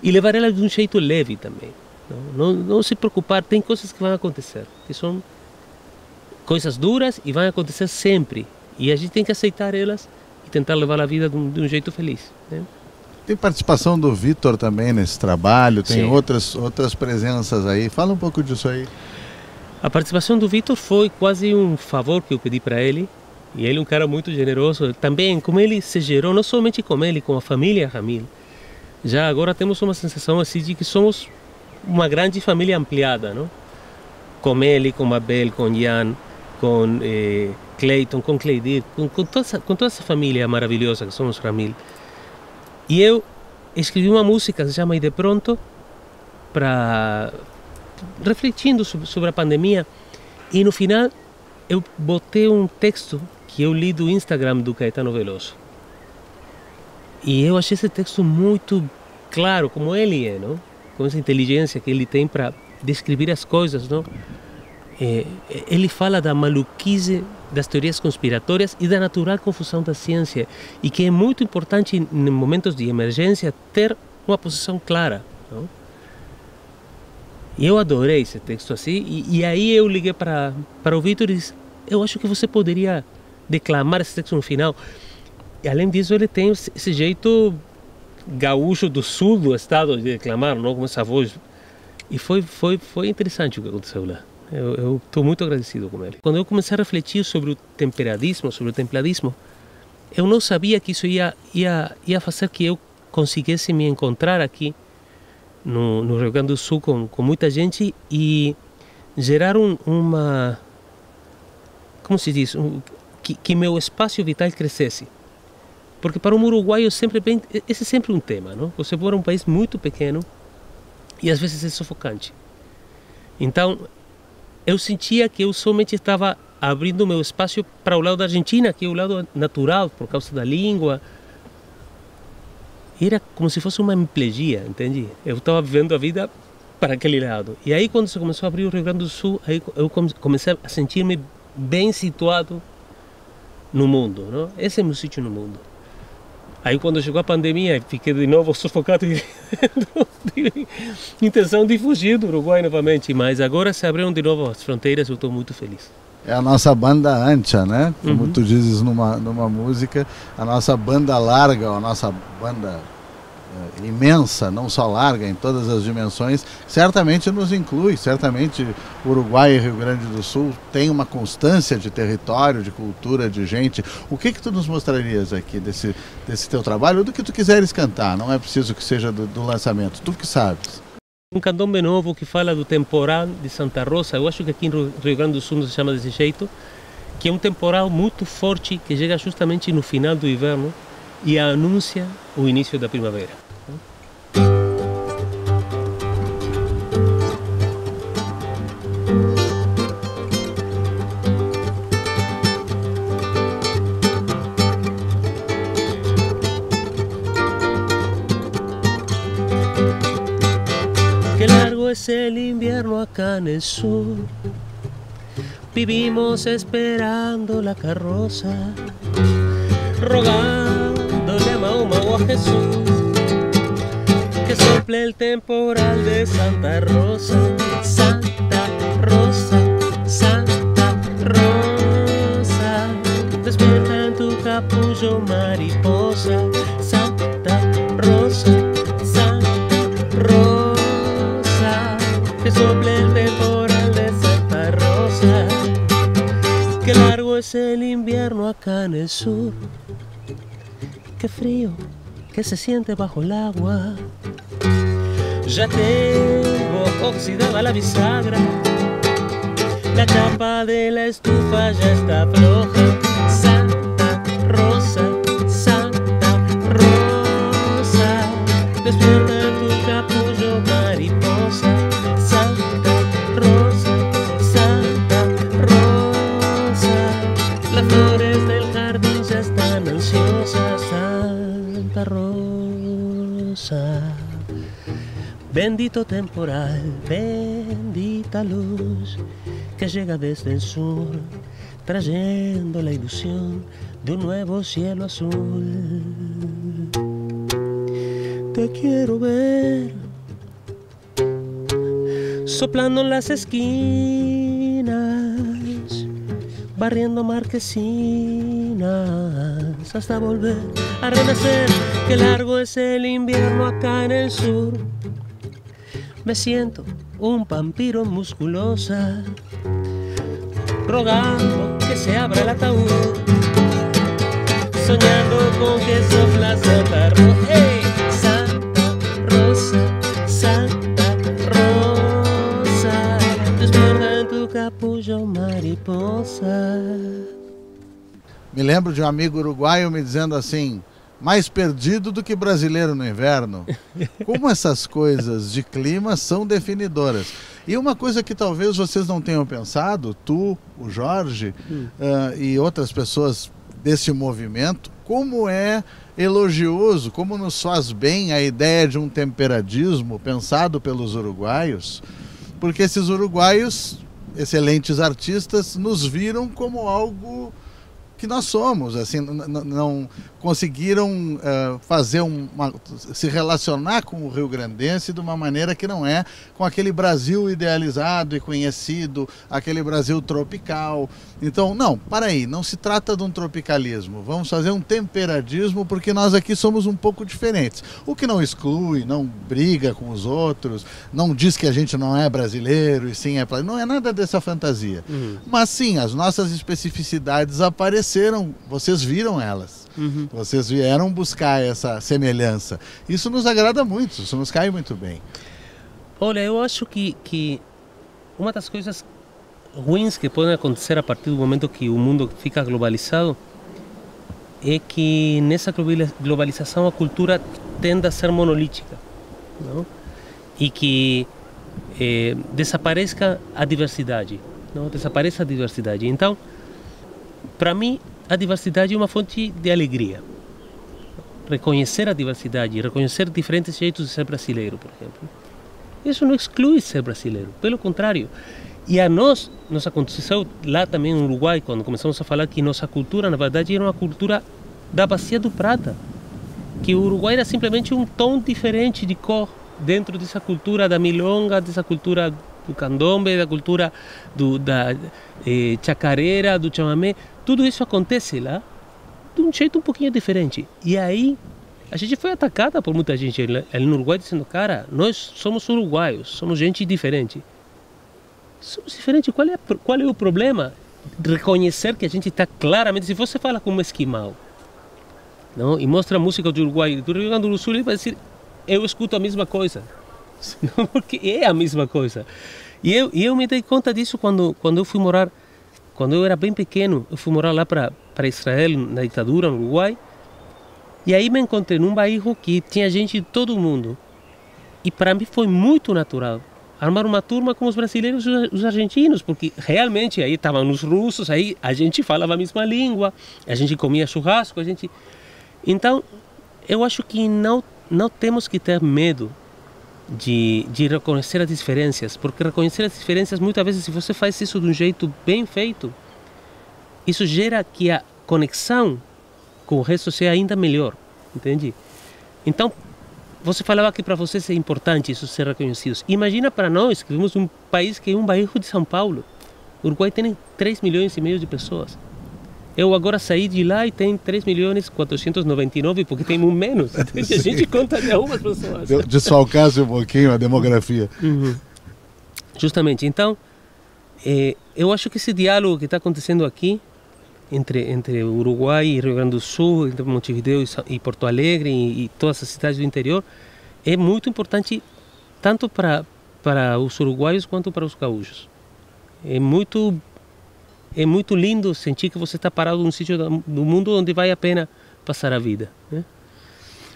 E levar ela de um jeito leve também. Não, não, não se preocupar, tem coisas que vão acontecer, que são coisas duras e vão acontecer sempre. E a gente tem que aceitar elas e tentar levar a vida de um, de um jeito feliz. Né?
Tem participação do Vitor também nesse trabalho, tem outras, outras presenças aí. Fala um pouco disso aí.
A participação do Vitor foi quase um favor que eu pedi para ele. E ele é um cara muito generoso. Também, como ele se gerou, não somente com ele, com a família Ramil. Já agora temos uma sensação assim de que somos uma grande família ampliada, não? Com ele, com Abel, com Jan, com eh, Clayton, com Cleidir, com, com, toda essa, com toda essa família maravilhosa que somos Ramil. E eu escrevi uma música que se chama E de Pronto, para refletindo sobre, a pandemia. E no final eu botei um texto que eu li do Instagram do Caetano Veloso. E eu achei esse texto muito claro, como ele é, não? com essa inteligência que ele tem para descrever as coisas, não? É, ele fala da maluquice das teorias conspiratórias e da natural confusão da ciência e que é muito importante em momentos de emergência ter uma posição clara. Não? E eu adorei esse texto assim e, e aí eu liguei para o Vitor e disse, eu acho que você poderia declamar esse texto no final. E além disso ele tem esse jeito gaúcho do sul do estado de declamar, não com essa voz. E foi foi foi interessante o que aconteceu lá. Eu estou muito agradecido com ele. Quando eu comecei a refletir sobre o temperadismo, sobre o templadismo, eu não sabia que isso ia, ia, ia fazer que eu conseguisse me encontrar aqui no, no Rio Grande do Sul com, com muita gente e gerar um, uma. Como se diz? Um, que, que meu espaço vital crescesse. Porque para um uruguaio sempre bem, esse é sempre um tema, não? Você mora um país muito pequeno e às vezes é sufocante. Então, eu sentia que eu somente estava abrindo meu espaço para o lado da Argentina, que é o lado natural, por causa da língua. Era como se fosse uma hemiplegia, entende? Eu estava vivendo a vida para aquele lado. E aí, quando se começou a abrir o Rio Grande do Sul, aí eu comecei a sentir-me bem situado no mundo. Não? Esse é meu sítio no mundo. Aí quando chegou a pandemia, fiquei de novo sufocado e intenção de fugir do Uruguai novamente, mas agora se abriram de novo as fronteiras, eu estou muito feliz.
É a nossa banda ancha, né? Como uhum. tu dizes numa, numa música, a nossa banda larga, a nossa banda uh, imensa, não só larga, em todas as dimensões, certamente nos inclui. Certamente Uruguai e Rio Grande do Sul têm uma constância de território, de cultura, de gente. O que que tu nos mostrarias aqui desse, desse teu trabalho? Do que tu quiseres cantar, não é preciso que seja do, do lançamento, tu que sabes.
Um candombe novo que fala do temporal de Santa Rosa, eu acho que aqui no Rio Grande do Sul se chama desse jeito, que é um temporal muito forte que chega justamente no final do inverno e anuncia o início da primavera. El invierno acá en el sur. Vivimos esperando la carroza, rogándole a Mahoma o a Jesús que sople el temporal de Santa Rosa, Santa Rosa, Santa Rosa. Despierta en tu capullo mariposa, Es el invierno acá en el sur. Qué frío que se siente bajo el agua. Ya tengo oxidada la bisagra. La chapa de la estufa ya está floja. Del jardín ya están ansiosas. Santa Rosa. Bendito temporal, bendita luz que llega desde el sur, trayendo la ilusión de un nuevo cielo azul. Te quiero ver soplando en las esquinas, barriendo marquesinas hasta volver a renacer. Qué largo es el invierno acá en el sur. Me siento un vampiro musculosa, rogando que se abra el ataúd, soñando con que sopla Santa Rosa. Mariposa.
Me lembro de um amigo uruguaio me dizendo assim: mais perdido do que brasileiro no inverno. Como essas coisas de clima são definidoras. E uma coisa que talvez vocês não tenham pensado, tu, o Jorge
Hum.
ah, e outras pessoas desse movimento, como é elogioso, como nos faz bem a ideia de um temperadismo pensado pelos uruguaios, porque esses uruguaios, excelentes artistas, nos viram como algo que nós somos, assim, não conseguiram eh, fazer uma, se relacionar com o Rio Grandense de uma maneira que não é com aquele Brasil idealizado e conhecido, aquele Brasil tropical. Então, não, para aí, não se trata de um tropicalismo, vamos fazer um temperadismo porque nós aqui somos um pouco diferentes. O que não exclui, não briga com os outros, não diz que a gente não é brasileiro e sim é, não é nada dessa fantasia.
Uhum.
Mas sim, as nossas especificidades apareceram, vocês viram elas.
Uhum.
Vocês vieram buscar essa semelhança. Isso nos agrada muito, isso nos cai muito bem.
Olha, eu acho que, que uma das coisas ruins que podem acontecer a partir do momento que o mundo fica globalizado é que nessa globali- globalização a cultura tende a ser monolítica não? e que eh, desapareça a diversidade, não? desapareça a diversidade. Então, para mim, a diversidade é uma fonte de alegria. Reconhecer a diversidade, reconhecer diferentes jeitos de ser brasileiro, por exemplo. Isso não exclui ser brasileiro, pelo contrário. E a nós, nos aconteceu lá também no Uruguai, quando começamos a falar que nossa cultura, na verdade, era uma cultura da bacia do prata. Que o Uruguai era simplesmente um tom diferente de cor dentro dessa cultura da milonga, dessa cultura do candombe, da cultura do, da eh, chacareira, do chamamé. Tudo isso acontece lá de um jeito um pouquinho diferente. E aí a gente foi atacada por muita gente ali no Uruguai dizendo, cara, nós somos uruguaios, somos gente diferente. Somos diferentes, qual é, qual é o problema? Reconhecer que a gente está claramente, se você fala com um esquimal, não, e mostra a música do Uruguai do Rio Grande do Sul, ele vai dizer, eu escuto a mesma coisa. Porque é a mesma coisa. E eu, e eu me dei conta disso quando, quando eu fui morar, quando eu era bem pequeno, eu fui morar lá para Israel, na ditadura, no Uruguai, e aí me encontrei num bairro que tinha gente de todo mundo. E para mim foi muito natural armar uma turma com os brasileiros e os argentinos, porque realmente aí estavam os russos, aí a gente falava a mesma língua, a gente comia churrasco, a gente... Então, eu acho que não, não temos que ter medo de, de reconhecer as diferenças, porque reconhecer as diferenças, muitas vezes, se você faz isso de um jeito bem feito, isso gera que a conexão com o resto seja ainda melhor, entende? Então, você falava que para vocês é importante isso ser reconhecidos. Imagina para nós que vivemos um país que é um bairro de São Paulo. O Uruguai tem 3 milhões e meio de pessoas. Eu agora saí de lá e tem 3 milhões 499, porque tem um menos. a gente conta de algumas pessoas.
Desfalcasse um pouquinho a demografia.
Uhum. Justamente. Então, é, eu acho que esse diálogo que está acontecendo aqui entre, entre Uruguai e Rio Grande do Sul, entre Montevideo e Porto Alegre e, e todas as cidades do interior, é muito importante tanto para, para os uruguaios quanto para os gaúchos. É muito é muito lindo sentir que você está parado num sítio do mundo onde vale a pena passar a vida. Né?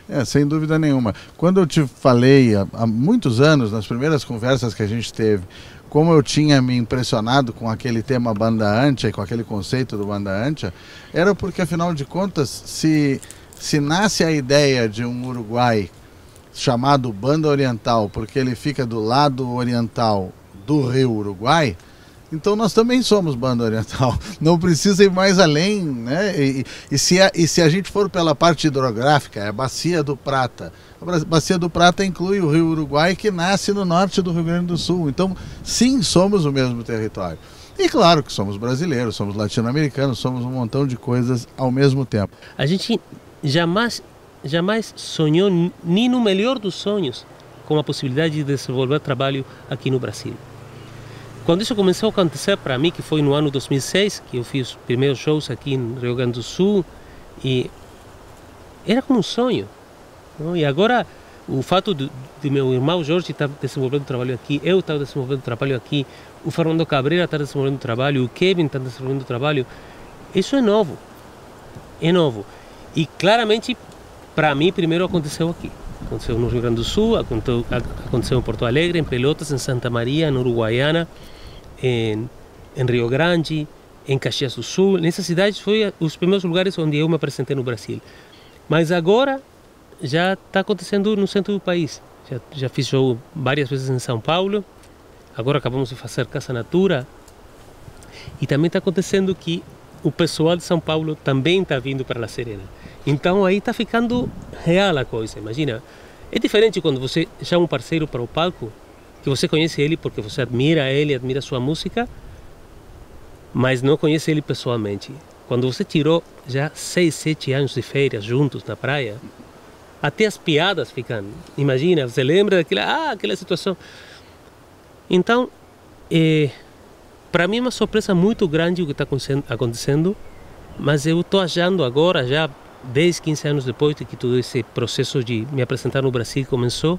É, sem dúvida nenhuma. Quando eu te falei há, há muitos anos, nas primeiras conversas que a gente teve, como eu tinha me impressionado com aquele tema banda ancha, com aquele conceito do banda ancha, era porque afinal de contas, se, se nasce a ideia de um Uruguai chamado banda oriental, porque ele fica do lado oriental do rio Uruguai, então nós também somos banda oriental. Não precisa ir mais além, né? E, e, se, a, e se a gente for pela parte hidrográfica, é a Bacia do Prata. A Bacia do Prata inclui o Rio Uruguai, que nasce no norte do Rio Grande do Sul. Então, sim, somos o mesmo território. E claro que somos brasileiros, somos latino-americanos, somos um montão de coisas ao mesmo tempo.
A gente jamais, jamais sonhou, nem no melhor dos sonhos, com a possibilidade de desenvolver trabalho aqui no Brasil. Quando isso começou a acontecer para mim, que foi no ano 2006, que eu fiz os primeiros shows aqui no Rio Grande do Sul, e era como um sonho. Não? E agora, o fato de, de meu irmão Jorge estar desenvolvendo trabalho aqui, eu estar desenvolvendo trabalho aqui, o Fernando Cabreira estar desenvolvendo trabalho, o Kevin está desenvolvendo trabalho, isso é novo. É novo. E claramente, para mim, primeiro aconteceu aqui. Aconteceu no Rio Grande do Sul, aconteceu, aconteceu em Porto Alegre, em Pelotas, em Santa Maria, em Uruguaiana, em, em Rio Grande, em Caxias do Sul. Nessas cidades foi os primeiros lugares onde eu me apresentei no Brasil. Mas agora já está acontecendo no centro do país. Já, já fiz show várias vezes em São Paulo. Agora acabamos de fazer Casa Natura. E também está acontecendo que o pessoal de São Paulo também está vindo para La Serena. Então aí está ficando real a coisa. Imagina, é diferente quando você chama um parceiro para o palco que você conhece ele porque você admira ele, admira sua música, mas não conhece ele pessoalmente. Quando você tirou já seis, sete anos de férias juntos na praia, até as piadas ficam. Imagina, você lembra daquela, ah, aquela situação. Então, é, para mim é uma surpresa muito grande o que está acontecendo, mas eu estou achando agora, já 10, 15 anos depois de que todo esse processo de me apresentar no Brasil começou,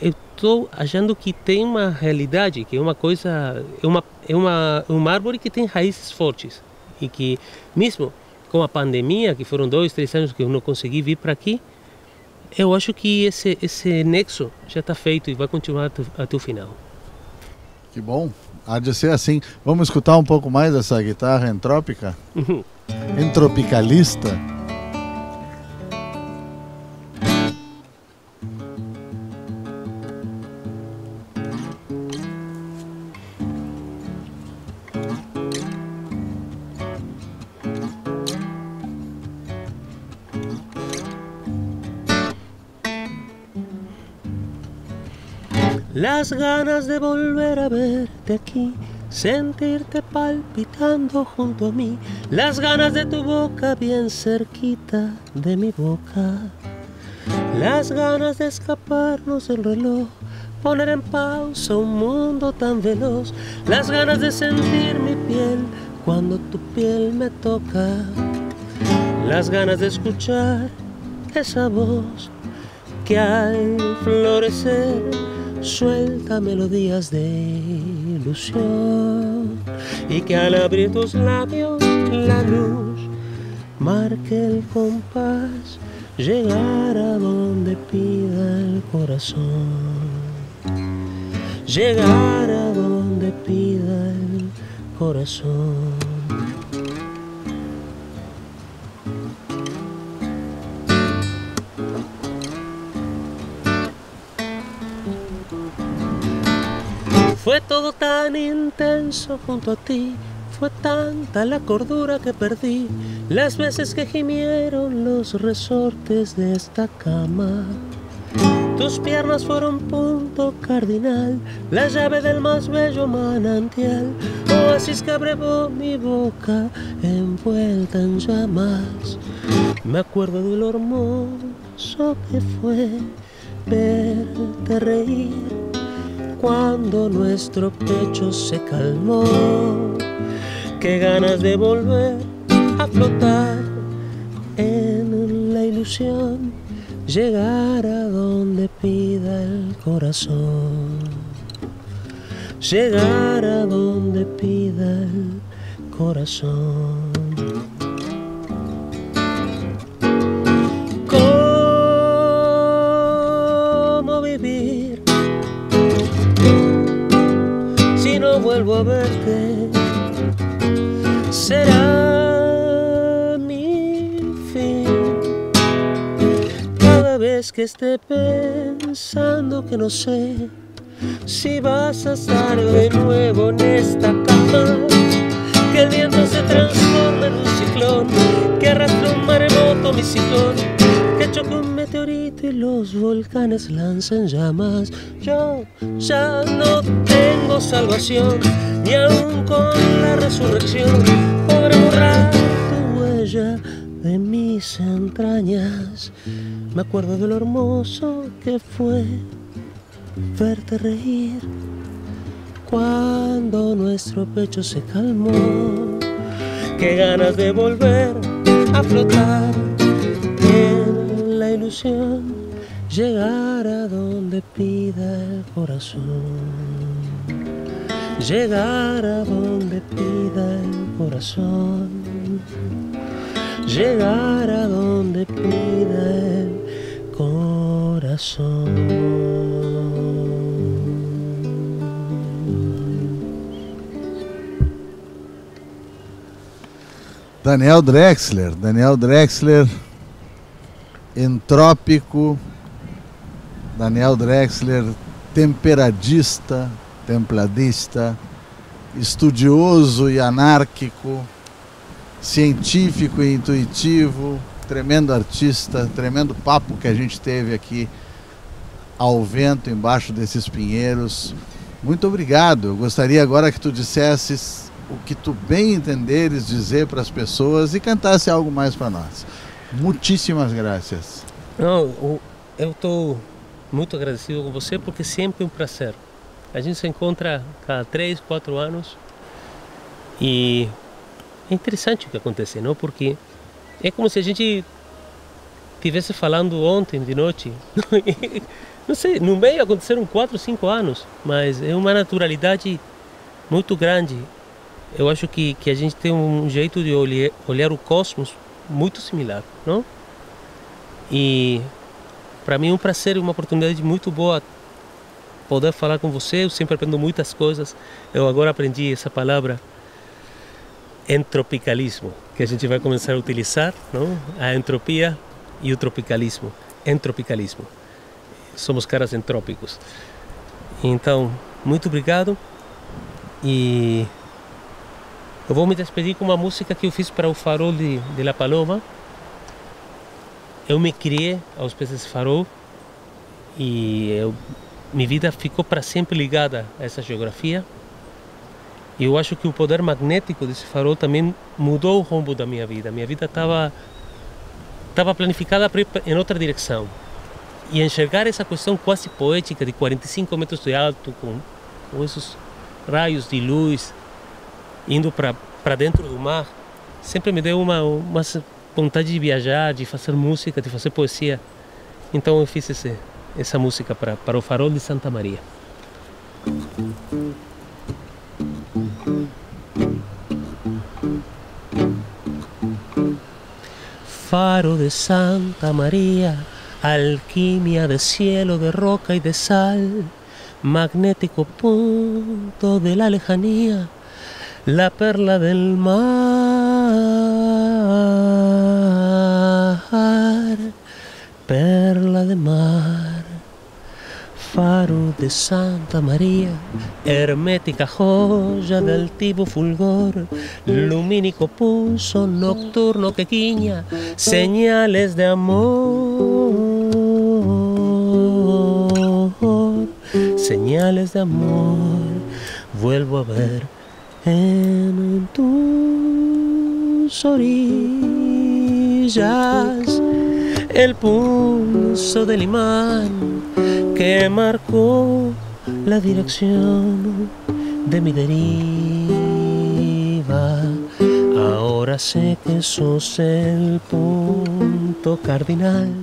estou achando que tem uma realidade, que é uma coisa, é uma, é uma, uma árvore que tem raízes fortes e que mesmo com a pandemia, que foram dois, três anos que eu não consegui vir para aqui, eu acho que esse, esse nexo já está feito e vai continuar até, o final.
Que bom, há de ser assim. Vamos escutar um pouco mais essa guitarra entrópica? Uhum. Entropicalista?
Las ganas de volver a verte aquí, sentirte palpitando junto a mí, las ganas de tu boca bien cerquita de mi boca. las ganas de escaparnos del reloj, poner en pausa un mundo tan veloz, las ganas de sentir mi piel cuando tu piel me toca, las ganas de escuchar esa voz que al florecer suelta melodías de ilusión y que al abrir tus labios la luz marque el compás, llegar a donde pida el corazón, llegar a donde pida el corazón. Fue todo tan intenso junto a ti, fue tanta la cordura que perdí, las veces que gimieron los resortes de esta cama. Tus piernas fueron punto cardinal, la llave del más bello manantial, oasis que abrevó mi boca envuelta en llamas. Me acuerdo de lo hermoso que fue verte reír cuando nuestro pecho se calmó. Qué ganas de volver a flotar en la ilusión, llegar a donde pida el corazón. Llegar a donde pida el corazón. Vuelvo a verte, será mi fin. Cada vez que esté pensando que no sé si vas a estar de nuevo en esta cama, que el viento se transforme en un ciclón, que arrastre un maremoto mi ciclón que choque un meteorito y los volcanes lanzan llamas. Yo ya no tengo salvación, ni aún con la resurrección podré borrar tu huella de mis entrañas. Me acuerdo de lo hermoso que fue verte reír cuando nuestro pecho se calmó. Qué ganas de volver a flotar ilusión llegar a donde pida el corazón. Llegar a donde pida el corazón. Llegar a donde pida el corazón.
Daniel Drexler, Daniel Drexler entrópico, Daniel Drexler, temperadista, templadista, estudioso e anárquico, científico e intuitivo, tremendo artista, tremendo papo que a gente teve aqui ao vento embaixo desses pinheiros. Muito obrigado. Eu gostaria agora que tu dissesses o que tu bem entenderes dizer para as pessoas e cantasse algo mais para nós. Muitíssimas graças.
Não, eu estou muito agradecido com você porque sempre é um prazer. A gente se encontra cada três, quatro anos e é interessante o que acontece, não? Porque é como se a gente estivesse falando ontem de noite. Não sei, no meio aconteceram quatro, cinco anos, mas é uma naturalidade muito grande. Eu acho que, que a gente tem um jeito de olhar o cosmos muito similar, não? E para mim é um prazer e uma oportunidade muito boa poder falar com você. Eu sempre aprendo muitas coisas. Eu agora aprendi essa palavra entropicalismo, que a gente vai começar a utilizar, não? A entropia e o tropicalismo. Entropicalismo. Somos caras entrópicos. Então, muito obrigado e eu vou me despedir com uma música que eu fiz para o farol de, de La Paloma. Eu me criei aos pés desse farol e eu, minha vida ficou para sempre ligada a essa geografia. E eu acho que o poder magnético desse farol também mudou o rumo da minha vida. Minha vida estava estava planificada em outra direção. e enxergar essa questão quase poética de 45 metros de alto, com, com esses raios de luz indo para dentro do mar, sempre me deu uma, uma vontade de viajar, de fazer música, de fazer poesia. Então eu fiz esse, essa música para, para o Farol de Santa Maria. Faro de Santa María, alquimia de cielo, de roca y de sal, magnético punto de la lejanía, la perla del mar, perla de mar, faro de Santa María, hermética joya del tipo fulgor, lumínico pulso nocturno que guiña, señales de amor, señales de amor, vuelvo a ver en tus orillas el pulso del imán que marcó la dirección de mi deriva. Ahora sé que sos el punto cardinal